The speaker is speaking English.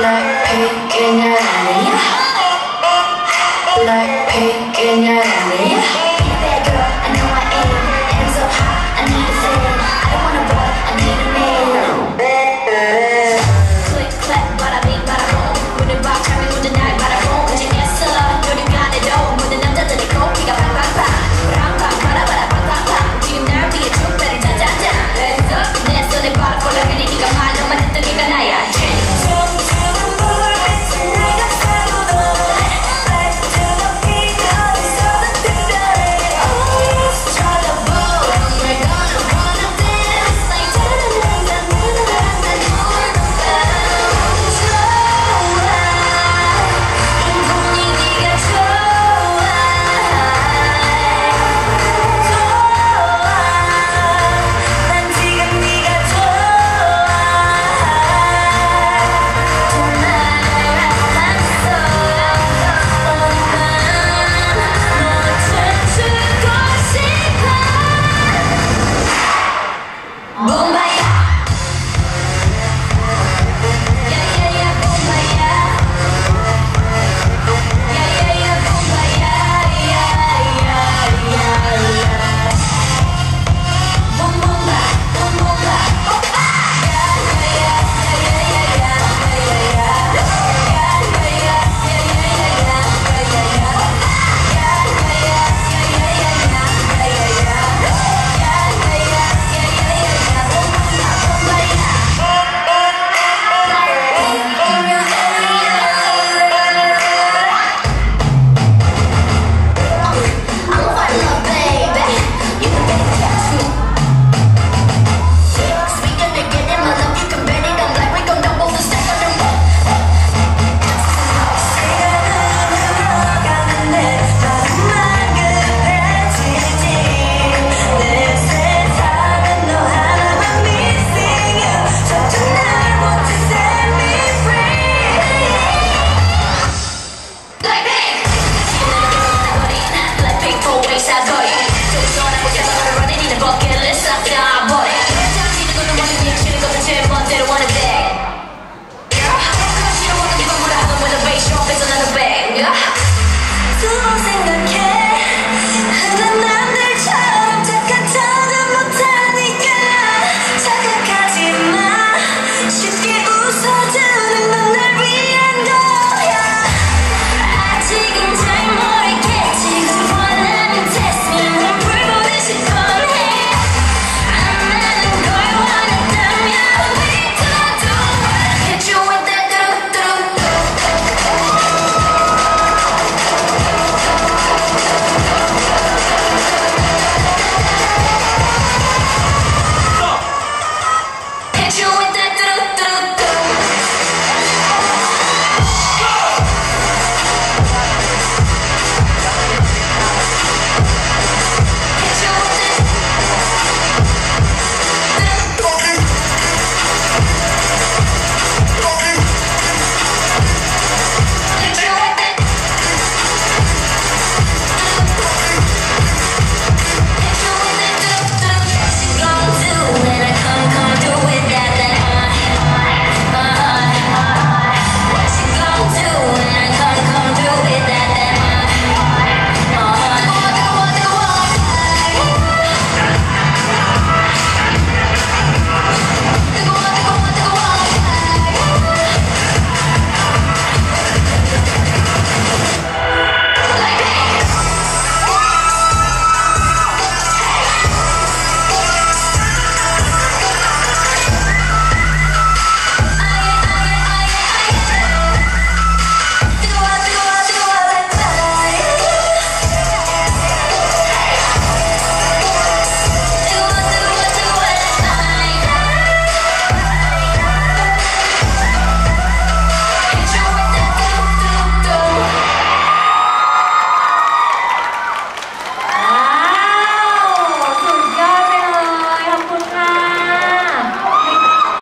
like picking